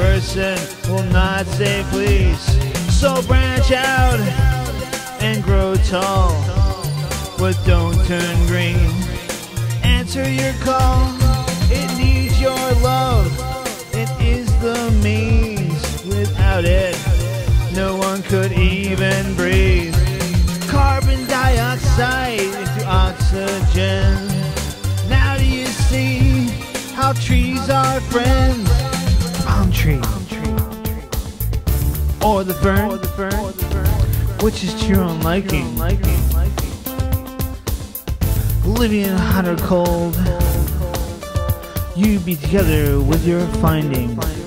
person will not say please. So branch out and grow tall, but don't turn green. Answer your call, it needs your love. It is the means. Without it, no one could even breathe. Carbon dioxide into oxygen. Now do you see how trees are friends? Tree. Or the fern. Which is to your own liking. Living in hot or cold. You be together with your findings.